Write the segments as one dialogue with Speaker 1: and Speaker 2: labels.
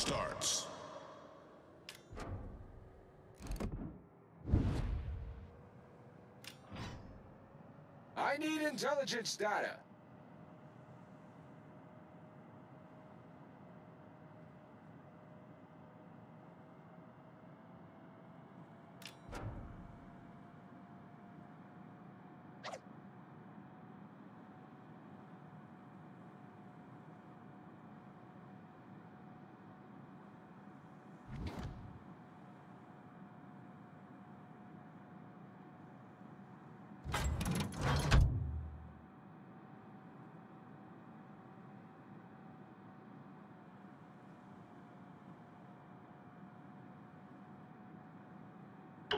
Speaker 1: starts.
Speaker 2: I need intelligence data.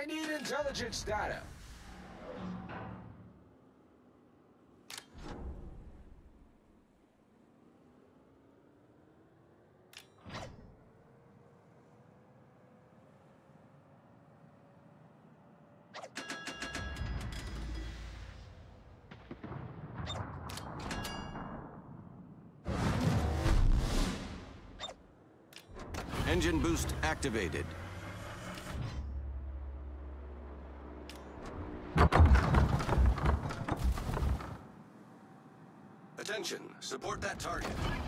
Speaker 2: I need intelligence data.
Speaker 3: Engine boost activated.
Speaker 4: Target.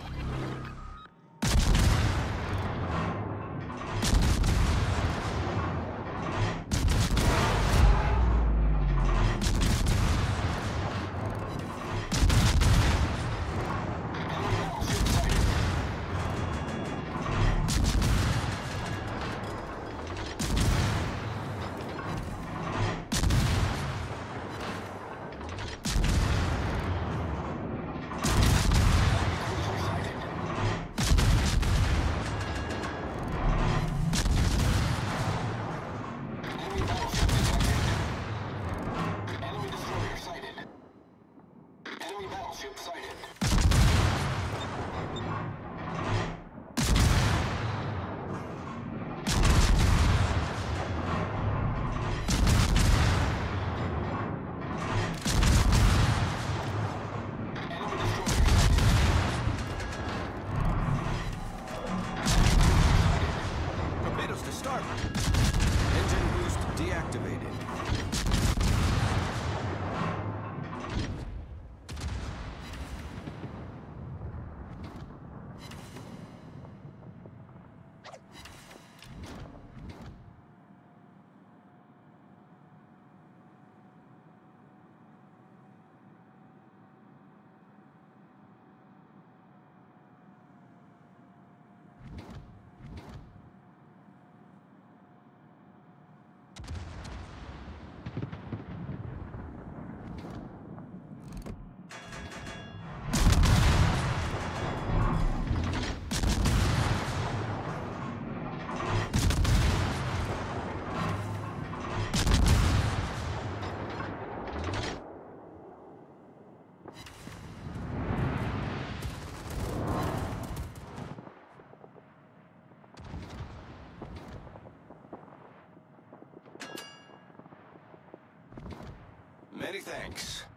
Speaker 4: Many thanks.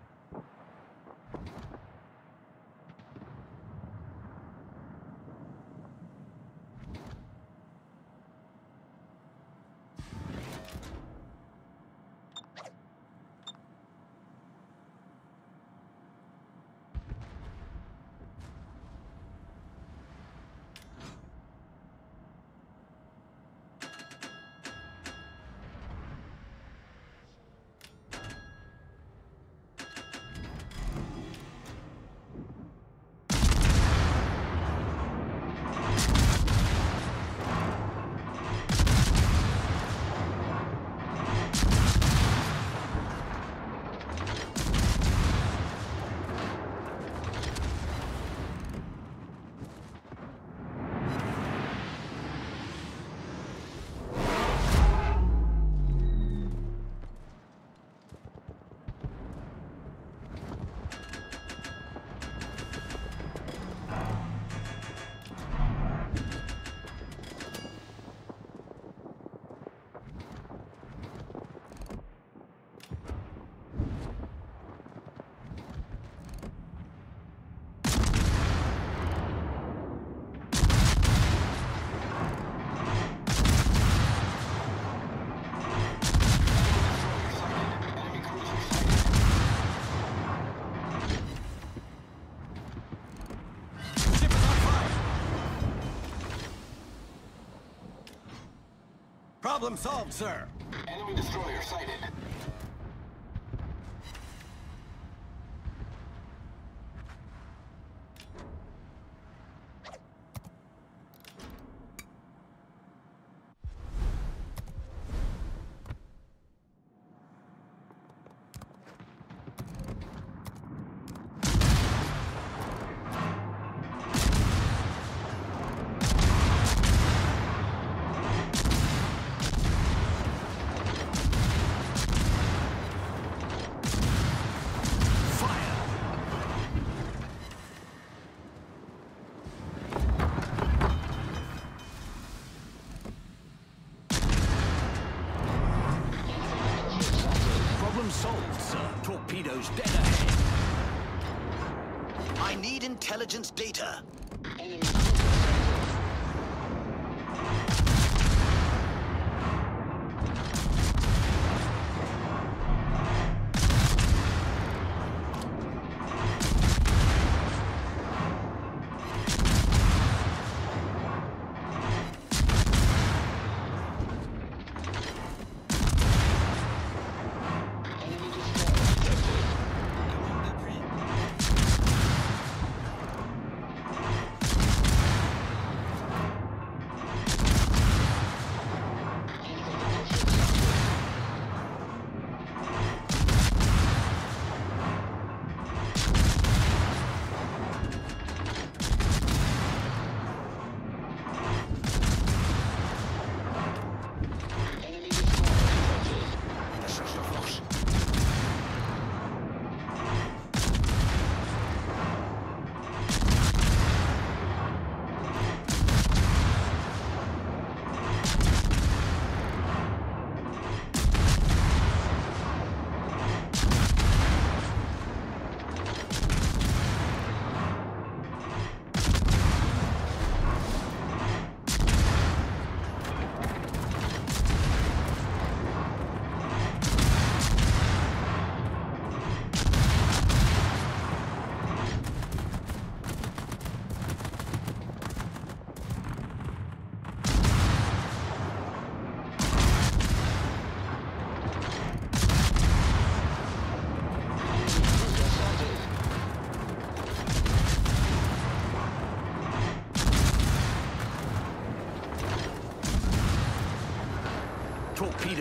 Speaker 5: Problem solved, sir.
Speaker 3: Enemy destroyer sighted.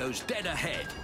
Speaker 6: Torpedoes dead ahead.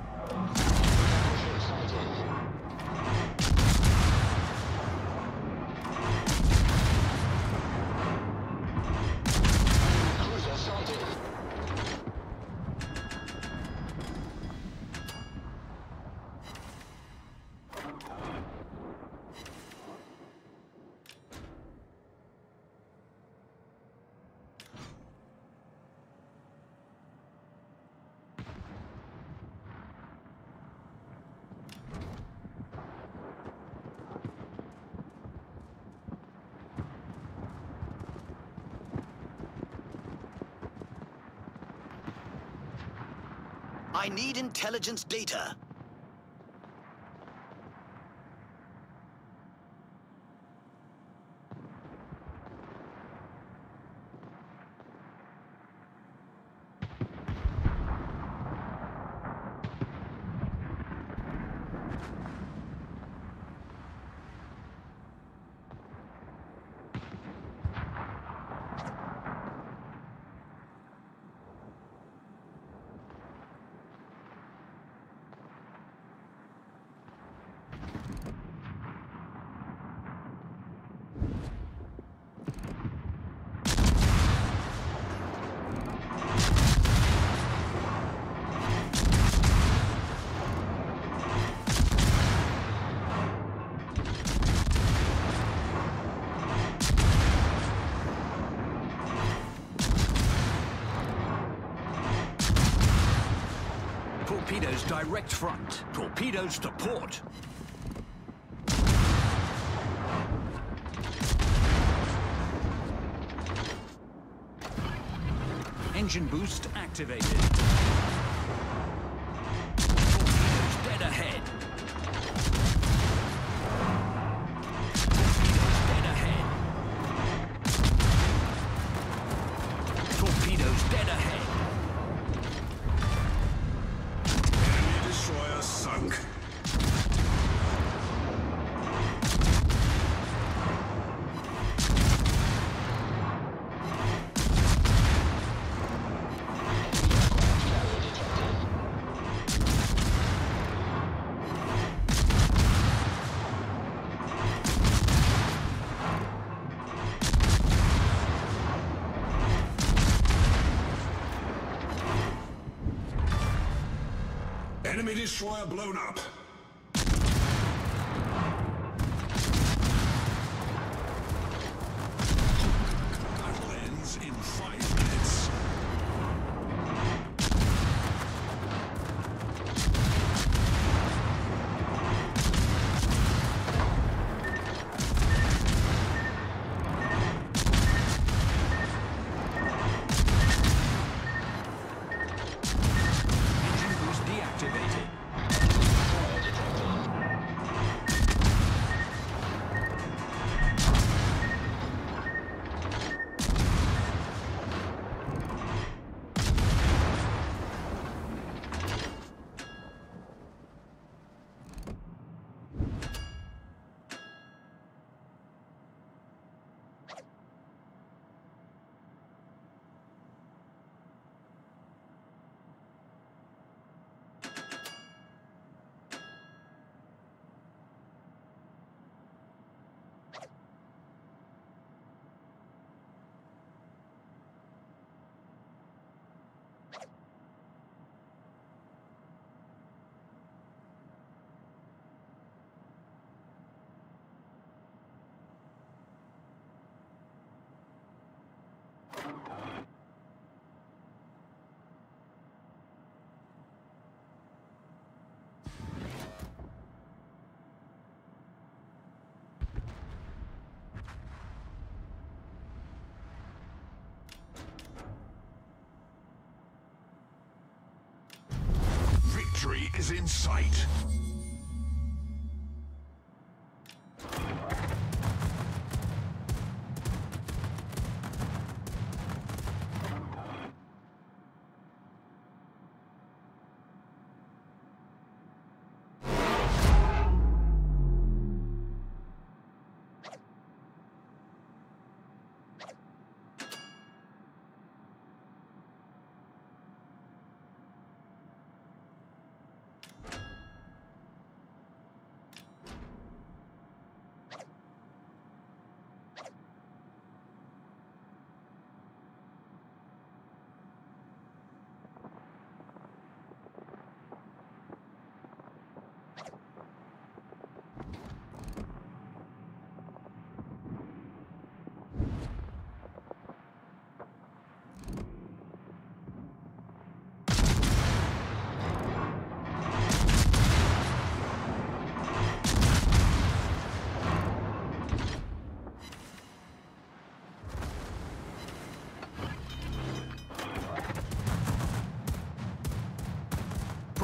Speaker 3: I need intelligence data. Torpedoes direct front. Torpedoes to port. Engine boost activated.
Speaker 2: Enemy destroyer blown up. Is in sight.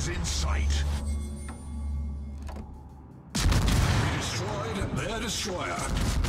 Speaker 2: Is in sight. We destroyed their destroyer.